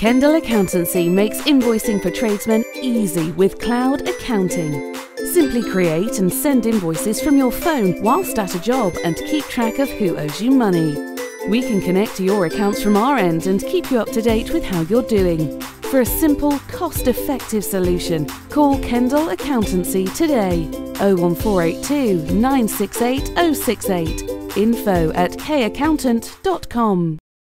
Kendall Accountancy makes invoicing for tradesmen easy with cloud accounting. Simply create and send invoices from your phone whilst at a job and keep track of who owes you money. We can connect to your accounts from our end and keep you up to date with how you're doing. For a simple, cost effective solution, call Kendall Accountancy today 01482 968 068 info at kaccountant.com.